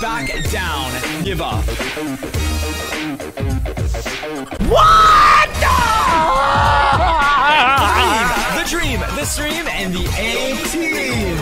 Back down. Give up. What? The dream, the stream, and the A team.